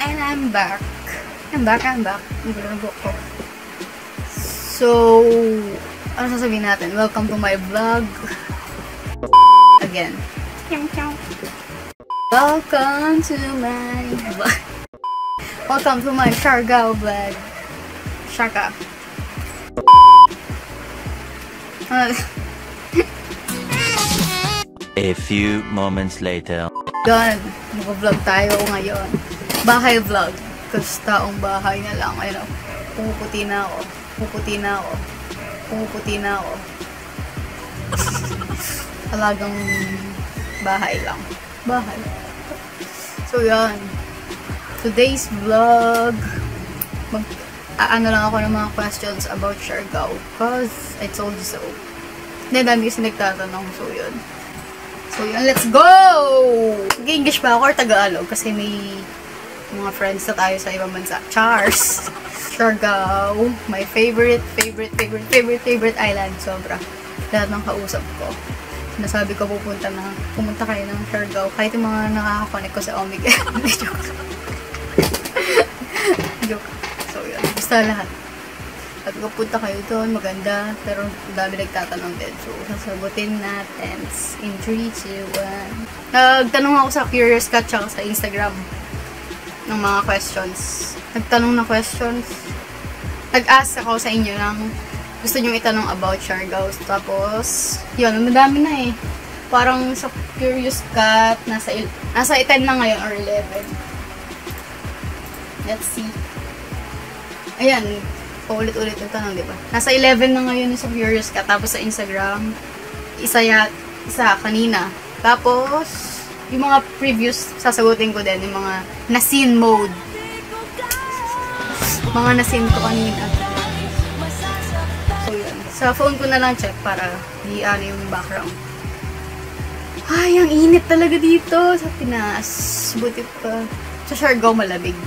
And I'm back. I'm back, I'm back. Ang gulo ng ko. So, ano sasabihin natin? Welcome to my vlog. Again. Welcome to my vlog. Welcome to my Shargao vlog. Shaka. Uh, A few moments later. Yan, mag-vlog tayo ngayon. Bahay vlog. Kasi taong bahay na lang. Ayun o, pumuputi na ako. Pumuputi na ako. Pumuputi na ako. Talagang bahay lang. Bahay. So, yan. Today's vlog, mag, aano lang ako ng mga questions about Siargao. Cause, I told you so. Hindi, dami kasi nagtatanong. So, yun. So, yun. Let's go! Mag-English ba ako or Tagalog? Kasi may mga friends na tayo sa ibang bansa. Chars! Siargao. My favorite, favorite, favorite, favorite, favorite island. Sobra. Lahat ng kausap ko. Sinasabi ko pupunta na, pumunta kayo ng Siargao. Kahit yung mga nakakakonek ko sa. Hindi, joke. joke. So, yun. Basta lahat. At kung punta kayo doon, maganda. Pero dami nagtatanong din. So, sasagutin natin in 3, 2, 1. Nagtanong ako sa Curious Cat sa Instagram ng mga questions. Nagtanong na questions. Nag-ask ako sa inyo ng gusto nyo itanong about Siargao. Tapos, yun, madami na eh. Parang sa Curious Cat, nasa, nasa 10 na ngayon or 11. Let's see. Ayan, paulit-ulit yung tanong, di ba? Nasa 11 na ngayon sa Curious Cat. Tapos sa Instagram, isa, ya, isa kanina. Tapos, yung mga previous, sasagutin ko din, yung mga na-scene mode. Mga na-scene ko kanina. So, yun. Sa phone ko na lang check para di ano yung background. Ay, ang init talaga dito sa Pinas. Buti pa. Sa Siargao malamig.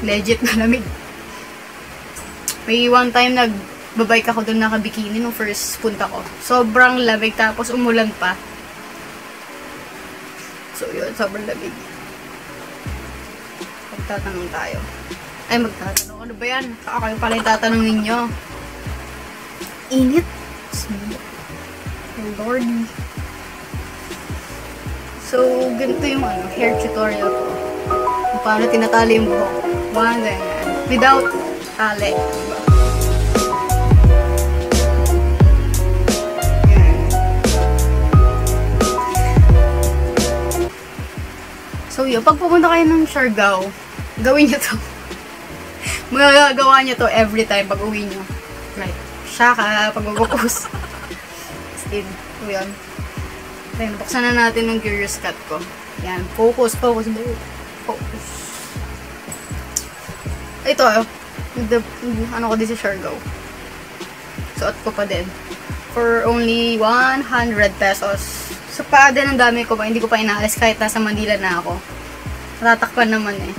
Legit malamig. May one time nagbabike ako doon nakabikini nung first punta ko. Sobrang lamig tapos umulan pa. So yun, sobrang lamig. Magtatanong tayo. Ay, magtatanong. Ano ba yan? Ako yung pala yung tatanong ninyo. Init. Lordy. So, ganito yung ano, hair tutorial ko. Kung paano tinatali yung buhok. One, ganyan. Without tali. Diba? So, yun. Pag pumunta kayo ng Siargao, gawin nyo to. Magagawa nyo to every time pag uwi nyo. Right. Shaka, pag magpupus. Still, so yun. Then, buksan na natin yung Curious Cat ko. Yan. Focus, focus. Focus. Ito, the, ano ko din sa Siargao. Suot ko pa din. For only 100 pesos. Sa paa din ang dami ko pa. Hindi ko pa inaalis kahit nasa Manila na ako. Natatakpan naman eh.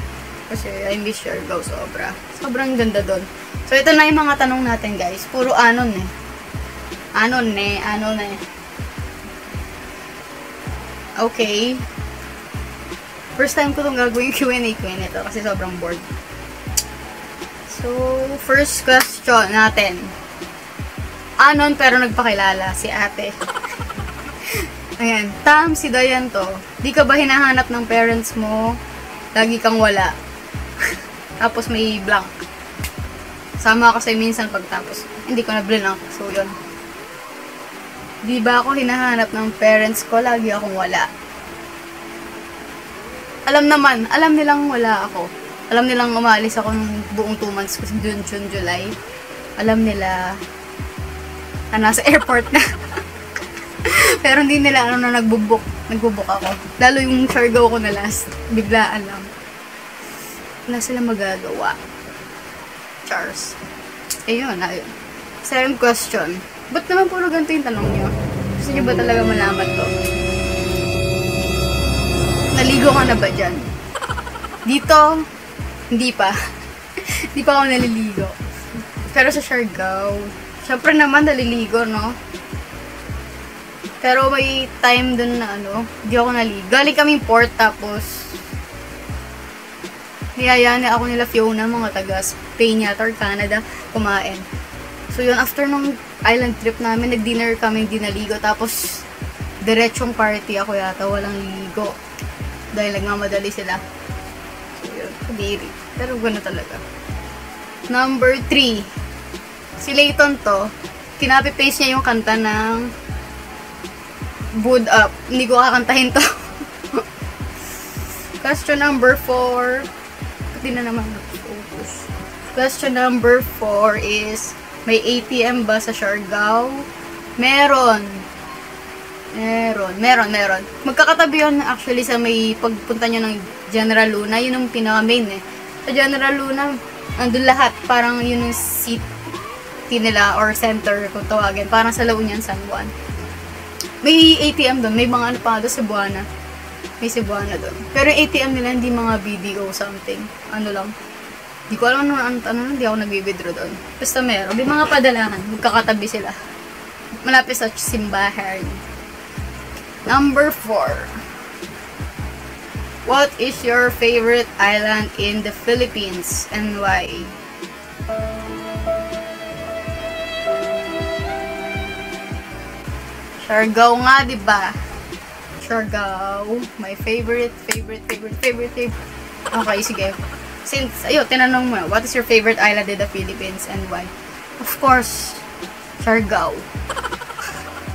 Kasi I miss Siargao sobra. Sobrang ganda doon. So ito na yung mga tanong natin guys. Puro anon eh. Anon eh. Anon eh. Okay. First time ko itong gagawin Q&A Q&A ito kasi sobrang bored. So, first question natin. Anon pero nagpakilala si ate. Ayan. Tam, si Dayan to. Di ka ba hinahanap ng parents mo? Lagi kang wala. Tapos may blank. Sama ako sa minsan pagtapos. Hindi ko na blank. So, yun. Di ba ako hinahanap ng parents ko? Lagi akong wala. Alam naman. Alam nilang wala ako. Alam nilang umalis ako ng buong 2 months kasi June, June, July. Alam nila na nasa airport na. Pero hindi nila ano na nagbubuk. Nagbubuk ako. Lalo yung Siargao ko na last. Biglaan lang. Wala sila magagawa. Chars. Ayun, ayun. Second question. Ba't naman puro ganito yung tanong nyo? Gusto nyo ba talaga malaman to? Naligo ka na ba dyan? Dito, hindi pa. hindi pa ako naliligo. Pero sa Siargao, syempre naman naliligo, no? Pero may time dun na ano, hindi ako naligo. Galing kaming port tapos niyaya niya ako nila Fiona, mga taga Spain yata or Canada, kumain. So yun, after nung island trip namin, nag-dinner kami, hindi naligo. Tapos, diretsong party ako yata, walang ligo. Dahil nagmamadali sila. So yun, kadiri. Pero gano'n talaga. Number 3. Si Layton to, kinapi-paste niya yung kanta ng Boot Up. Hindi ko kakantahin to. Question number 4. Pati na naman focus. Question number 4 is, may ATM ba sa Siargao? Meron. Meron, meron, meron. Magkakatabi yun actually sa may pagpunta nyo ng General Luna. Yun yung pinaka-main eh. Sa General Luna, andun lahat. Parang yun yung seat nila or center kung tawagin. Parang sa La Union, San Juan. May ATM doon. May mga ano pa doon sa Buana. May Cebuana doon. Pero yung ATM nila, hindi mga BDO something. Ano lang. Hindi ko alam ano, ano, ano hindi ako nag-withdraw doon. Basta meron. May mga padalahan. Magkakatabi sila. Malapit sa simbahan. Number 4. What is your favorite island in the Philippines and why? Siargao nga, di ba? Siargao. My favorite, favorite, favorite, favorite, favorite. Okay, sige. Since, ayun, tinanong mo, what is your favorite island in the Philippines and why? Of course, Siargao.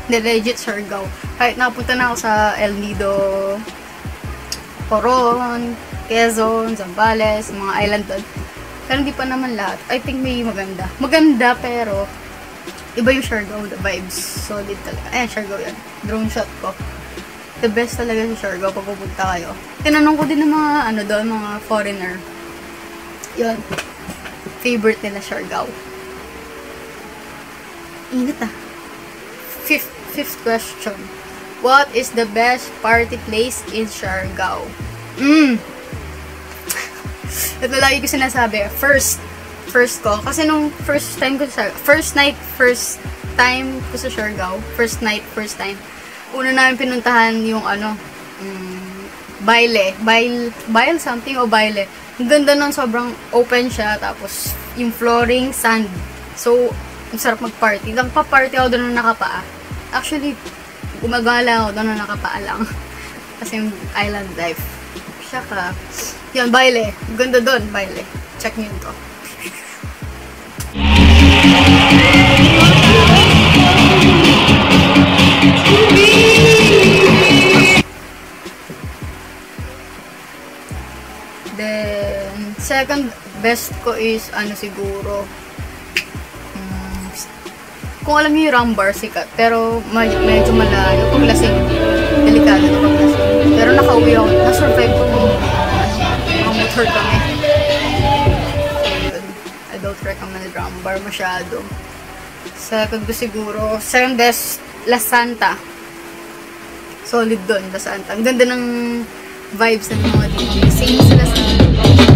Hindi, legit Siargao. Kahit napunta na ako sa El Nido, Coron, Quezon, Zambales, mga island doon. Pero hindi pa naman lahat. I think may maganda. Maganda, pero iba yung Siargao, vibes. Solid talaga. Ayan, Siargao yan. Drone shot ko. The best talaga sa Siargao pag pupunta kayo. Tinanong ko din ng mga, ano doon, mga foreigner. Yun. Favorite nila Siargao. Init ah. Fifth, fifth question. What is the best party place in Siargao? Mm. Ito lagi ko sinasabi. First, first ko. Kasi nung first time ko sa, first night, first time ko sa Siargao, first night, first time, una namin pinuntahan yung ano, um, baile. Baile, baile something o baile. Ang ganda nun, sobrang open siya, tapos yung flooring, sand. So, ang sarap mag-party. Nagpa-party ako doon na nakapaa. Actually, gumagala ako doon na nakapaa lang. Kasi yung island life. Siya ka. Yan, baile. Ganda doon, baile. Check nyo to. Second best ko is, ano siguro, um, kung alam niyo yung Rambar, sikat. Pero, med- medyo malayo. Pag lasing, delikado na pag lasing. Pero nakauwi ako, na-survive ko nung, ano, motor kami. I don't recommend Rambar masyado. Second ko siguro, second best, La Santa. Solid doon, La Santa. Ang ganda ng vibes ng mga DJ. Same sila sa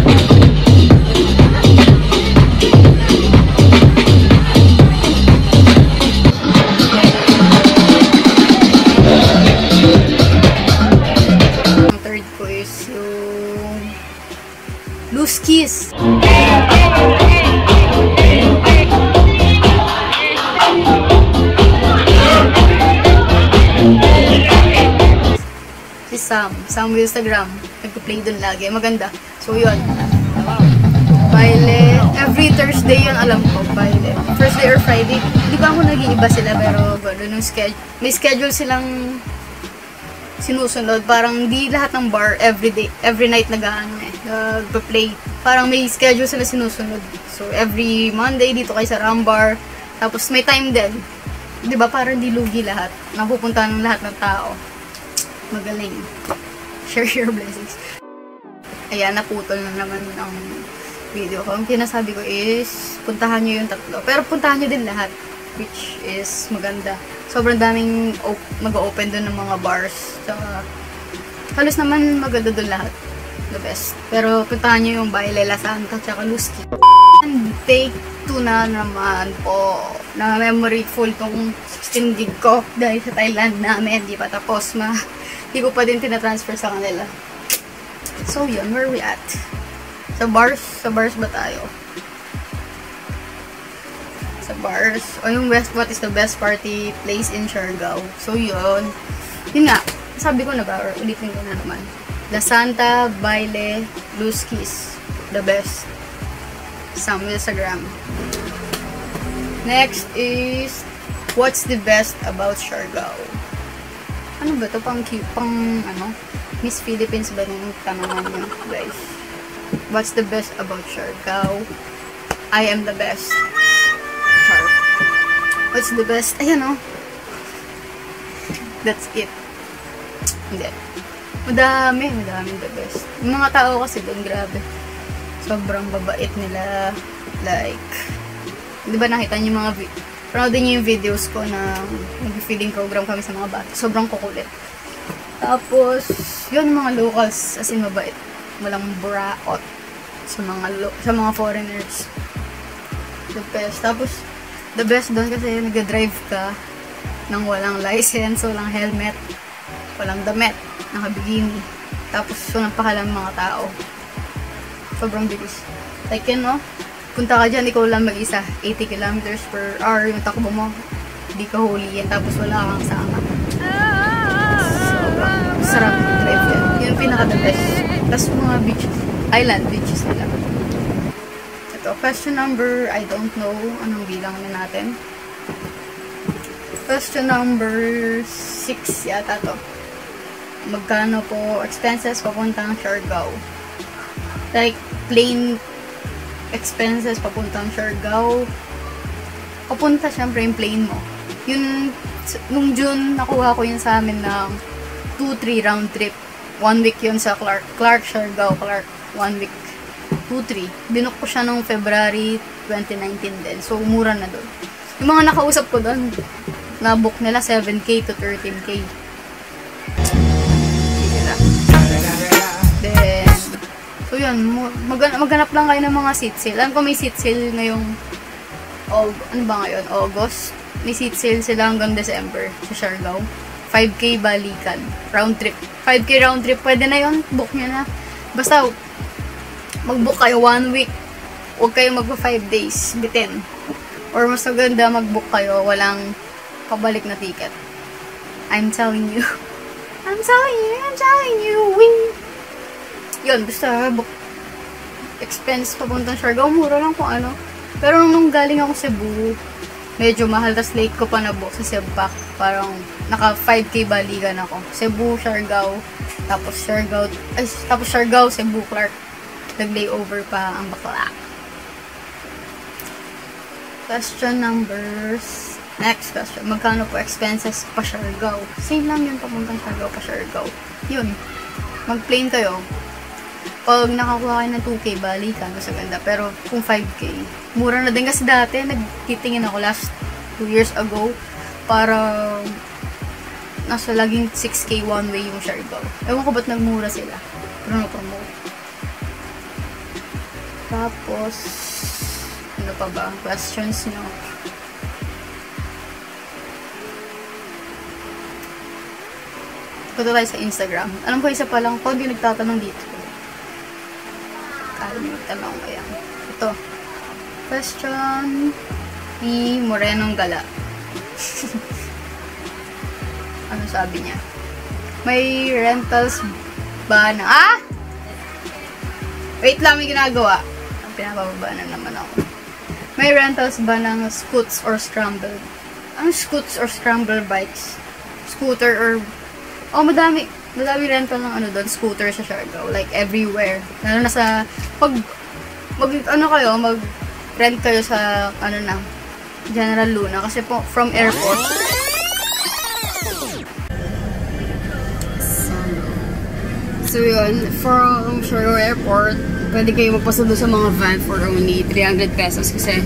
Kiss. Si Sam. Sam Instagram. Nagpa-play dun lagi. Maganda. So, yun. Baile. Every Thursday yun alam ko. Baile. Thursday or Friday. Hindi ba ako nag-iiba sila pero gano'n yung schedule. May schedule silang sinusunod. Parang di lahat ng bar every day, every night nag-ano eh, nagpa-play. Parang may schedule sila sinusunod. So, every Monday dito kay sa Rambar. Tapos may time din. Di ba parang di lugi lahat. Napupunta ng lahat ng tao. Magaling. Share your blessings. Ayan, naputol na naman ng video ko. Ang pinasabi ko is, puntahan nyo yung tatlo. Pero puntahan nyo din lahat. Which is maganda. Sobrang daming op- mag-open doon ng mga bars. Tsaka, halos naman maganda doon lahat. The best. Pero puntahan nyo yung Baile La Santa tsaka Lusky. And take two na naman po. Na memory full tong 16 gig ko dahil sa Thailand namin. Di pa tapos ma. Di ko pa din tinatransfer sa kanila. So yun, where we at? Sa bars, sa bars ba tayo? Bars. O yung West, what is the best party place in Siargao? So, yun. Yun nga, sabi ko na ba, or ulitin ko na naman. La Santa, Baile, Luz Kiss. The best. Sam Instagram. Next is, what's the best about Siargao? Ano ba to? Pang, pang, ano? Miss Philippines ba nung tanongan nyo, guys? What's the best about Siargao? I am the best. What's the best? Ayan o. That's it. Hindi. Madami, madami the best. Yung mga tao kasi doon, grabe. Sobrang babait nila. Like, di ba nakita niyo mga Panoodin niyo yung videos ko na mag-feeding program kami sa mga bata. Sobrang kukulit. Tapos, yun mga locals, as in mabait. Walang braot sa mga sa mga foreigners. The best. Tapos, the best doon kasi nag-drive ka nang walang license, walang helmet, walang damit, nakabikini. Tapos, walang pakalang mga tao. Sobrang bilis. Like yun, no? Punta ka dyan, ikaw lang mag-isa. 80 kilometers per hour yung takbo mo. Hindi ka huli yan, tapos wala kang sama. Sobrang sarap drive yan. Yun yung pinaka-the best. Tapos mga beaches, island beaches nila. Ito, question number, I don't know anong bilang na natin. Question number 6 yata to. Magkano po expenses papuntang Siargao? Like, plane expenses papuntang Siargao. Papunta syempre yung plane mo. Yun, nung June, nakuha ko yun sa amin ng 2-3 round trip. One week yun sa Clark. Clark, Siargao, Clark. One week. 2-3. Binook ko siya nung February 2019 din. So, mura na doon. Yung mga nakausap ko doon, na-book nila 7K to 13K. Sige na. Then, so yun, maghanap lang kayo ng mga seat sale. Alam ko may seat sale ngayong, og ano ba ngayon, August. May seat sale sila hanggang December sa Siargao. 5K balikan. Round trip. 5K round trip, pwede na yun. Book nyo na. Basta, mag-book kayo one week. Huwag kayo magpa 5 days. Bitin. Or mas maganda mag-book kayo, walang pabalik na ticket. I'm telling you. I'm telling you, I'm telling you, wing. Yun, basta book expense papuntang Siargao, mura lang kung ano. Pero nung galing ako Cebu, medyo mahal, tas late ko pa na-book sa Cebu Parang naka 5k balikan ako. Cebu, Siargao, tapos Siargao, ay, tapos Siargao, Cebu, Clark. Nag-layover pa ang bakla. Question numbers. Next question. Magkano po expenses pa Siargao? Same lang yun papuntang Siargao pa Siargao. Yun. Mag-plane kayo. Pag nakakuha kayo ng 2K, balikan. Mas ganda. Pero kung 5K, mura na din kasi dati. Nagtitingin ako last 2 years ago. Para nasa laging 6K one way yung Siargao. Ewan ko ba't nagmura sila. Pero na-promote. Tapos, ano pa ba? Questions nyo. Punta tayo sa Instagram. Alam ko isa pa lang ko, hindi nagtatanong dito. Kala may tanong kaya. Ito. Question ni Morenong Gala. ano sabi niya? May rentals ba na... Ah! Wait lang, may ginagawa. Pinapababa na naman ako. May rentals ba ng scoots or scramble? Ang scoots or scramble bikes? Scooter or... Oh, madami. Madami rental ng ano doon, scooter sa Siargao. Like, everywhere. Lalo na sa... Pag... Mag, ano kayo, mag rent kayo sa, ano na, General Luna. Kasi po, from airport, So yun, from Siargao Airport, pwede kayo magpasundo sa mga van for only 300 pesos kasi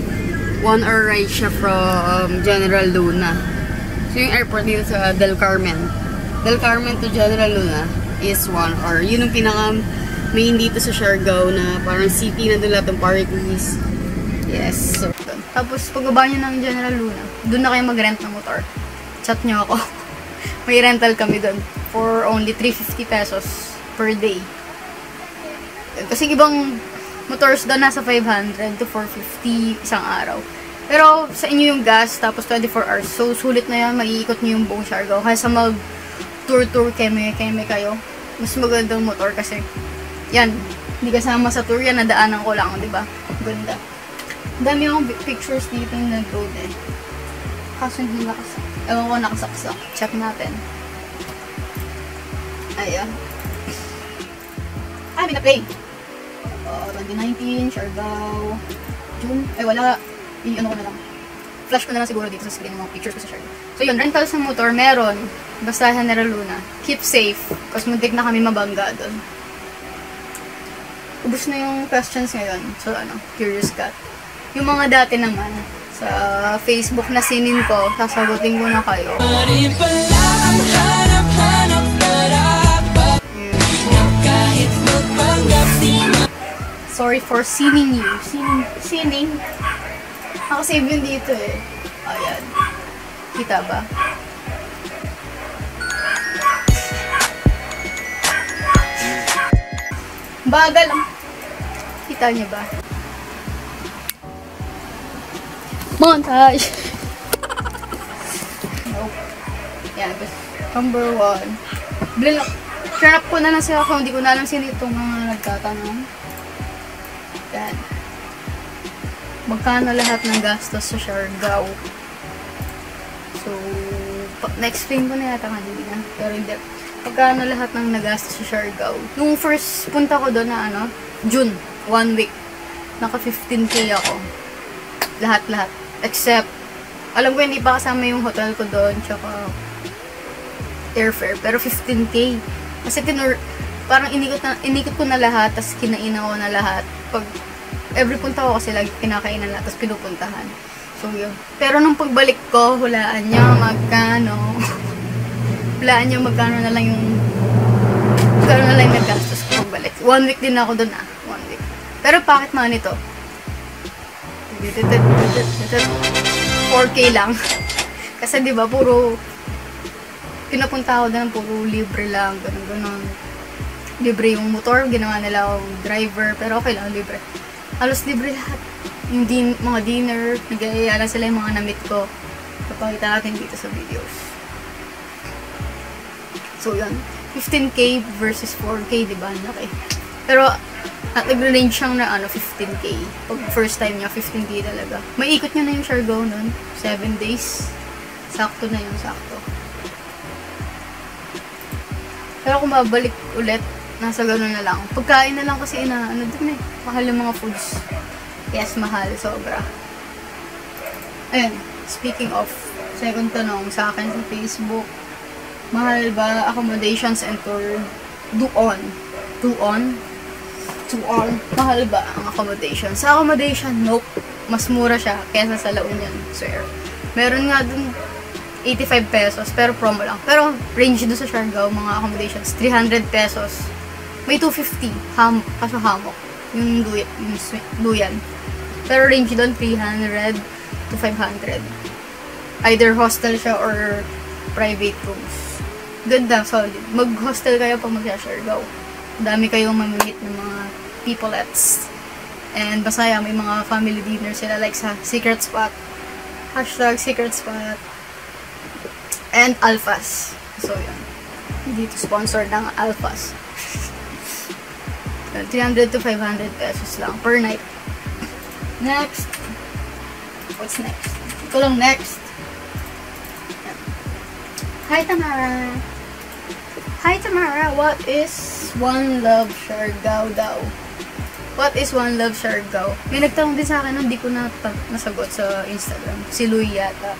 one hour ride siya from General Luna. So yung airport dito sa Del Carmen. Del Carmen to General Luna is one hour. Yun yung pinaka main dito sa Siargao na parang city na doon lahat ng parties. Yes. So. Tapos pagbaba nyo ng General Luna, doon na kayo mag-rent ng motor. Chat nyo ako. May rental kami doon for only 350 pesos per day. Kasi ibang motors doon nasa 500 to 450 isang araw. Pero sa inyo yung gas, tapos 24 hours. So, sulit na yan, maiikot nyo yung buong Siargao. Kaya sa mag tour-tour keme-keme kayo, mas magandang motor kasi yan, hindi kasama sa tour yan, nadaanan ko lang, di ba? Ganda. Dami akong pictures dito yung nag-road eh. Kaso hindi nakasak. Ewan ko nakasaksak. Check natin. Ayan. Ah, may na-play. Uh, 2019, Siargao. June. Ay, wala. I-ano ko na lang. Flash ko na lang siguro dito sa screen yung mga pictures ko sa Siargao. So yun, rental sa motor, meron. Basta General Luna. Keep safe. Kasi muntik na kami mabangga doon. Ubus na yung questions ngayon. So ano, curious cat. Yung mga dati naman, sa Facebook na sinin ko, sasagutin ko na kayo. Sorry for sinning you. Sinning, sinning. Nakasave yun dito eh. Ayan. Kita ba? Bagal. Kita niyo ba? Montage! nope. Yan. Number one. Blin Trap ko na lang sila kung hindi ko na alam sino itong mga nagtatanong. Yan. Magkano lahat ng gastos sa Siargao? So, na-explain ko na yata kanina. Pero hindi. Magkano lahat ng nagastos sa Siargao? Nung first punta ko doon na ano, June, one week. Naka 15k ako. Lahat-lahat. Except, alam ko hindi pa kasama yung hotel ko doon, tsaka airfare. Pero 15k. Kasi tinur parang inikot, na, inikot ko na lahat, tapos kinainan ko na lahat. Pag, every punta ko kasi lagi kinakainan lahat, tapos pinupuntahan. So, yun. Pero nung pagbalik ko, hulaan niyo magkano. hulaan niyo magkano na lang yung magkano na lang yung naggastos ko pagbalik. One week din ako doon ah. One week. Pero bakit money to? 4K lang. Kasi di ba puro pinapunta ako doon, puro libre lang, ganun, ganun. Libre yung motor, ginawa nila akong driver, pero okay lang, libre. Halos libre lahat. Yung din, mga dinner, nag lang sila yung mga namit ko. Papakita natin dito sa videos. So, yun. 15k versus 4k, di ba? Laki. Pero, at nag-range siyang na ano, 15k. Pag first time niya, 15k talaga. Maikot niya na yung Siargao nun. 7 days. Sakto na yun, sakto. Pero kung babalik ulit, nasa gano'n na lang. Pagkain na lang kasi ina, ano din eh, mahal yung mga foods. Yes, mahal, sobra. Ayun, speaking of, second tanong sa akin sa Facebook, mahal ba accommodations and tour doon? Doon? Doon? Mahal ba ang accommodation? Sa accommodation, nope. Mas mura siya kaysa sa La Union, swear. Meron nga dun 85 pesos, pero promo lang. Pero range doon sa Siargao, mga accommodations, 300 pesos. May 250, ham, kaso hamok. Yung duyan, yung duyan. Pero range doon, 300 to 500. Either hostel siya or private rooms. Ganda, solid. Mag-hostel kayo pag mag-Siargao. Dami kayong mamimit ng mga peoplets. And masaya, may mga family dinner sila like sa Secret Spot. Hashtag Secret Spot. And Alphas. So, yun. Dito sponsored ng Alphas. 300 to 500 pesos lang per night. Next. What's next? Ito lang next. Hi, Tamara. Hi, Tamara. What is One Love Siargao daw? What is One Love Siargao? May nagtanong din sa akin, hindi ko na nasagot sa Instagram. Si Louie yata.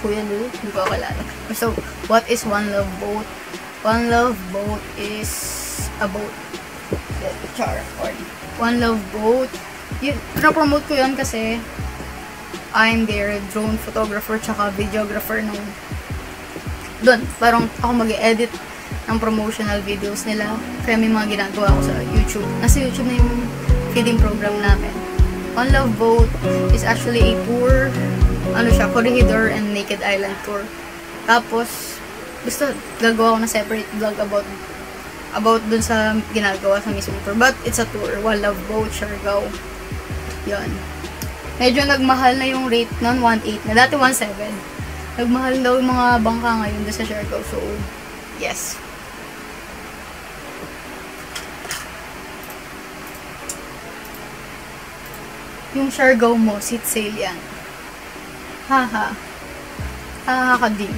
Kuya Lou, hindi ko kalala. So, what is One Love Boat? One Love Boat is a boat. Char, or One Love Boat. Yun, promote ko yun kasi I'm their drone photographer tsaka videographer nung doon. Parang ako mag-edit ng promotional videos nila. Kaya may mga ginagawa ko sa YouTube. Nasa YouTube na yung feeding program namin. One Love Boat is actually a tour ano siya, Corregidor and Naked Island tour. Tapos, gusto, gagawa ko na separate vlog about about dun sa ginagawa sa mismong tour. But it's a tour. Wala boat, Siargao. Yun. Medyo nagmahal na yung rate nun, 1.8 na. Dati 1.7. Nagmahal daw yung mga bangka ngayon doon sa Siargao. So, yes. Yung Siargao mo, seat sale yan. Haha. Haha ka din.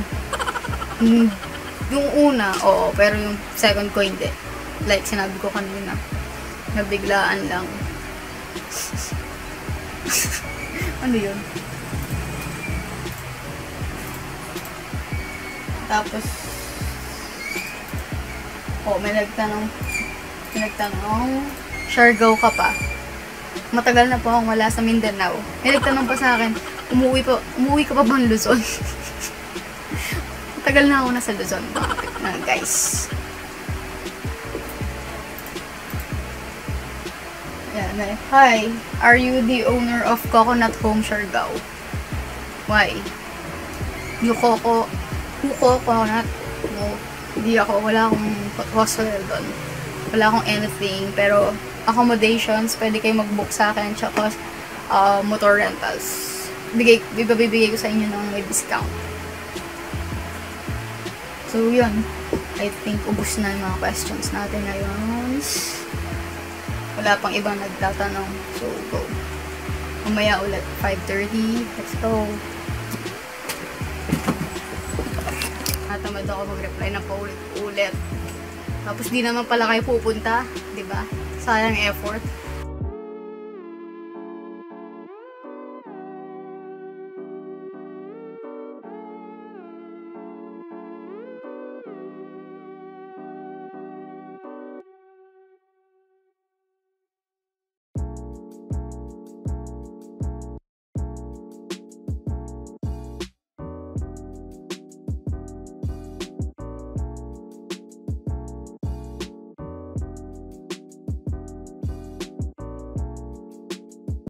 Yung una, oo, pero yung second ko hindi. Like sinabi ko kanina, nabiglaan lang. ano yun? Tapos, oh, may nagtanong, may nagtanong, Siargao ka pa. Matagal na po akong wala sa Mindanao. May nagtanong pa sa akin, umuwi pa, umuwi ka pa bang Luzon? Matagal na ako nasa Luzon, uh, guys. Yan, eh. Hi, are you the owner of Coconut Home Siargao? Why? You Coco, who Coconut? No, hindi ako. Wala akong hostel doon. Wala akong anything. Pero, accommodations, pwede kayo mag-book sa akin. Tsaka, uh, motor rentals. Bigay, bibigay ko sa inyo ng may discount. So, yun. I think ubus na yung mga questions natin ngayon. Wala pang ibang nagtatanong. So, go. Mamaya ulit, 5.30. Let's go. Natamad ako mag-reply na paulit-ulit. Tapos di naman pala kayo pupunta, ba? Sayang effort.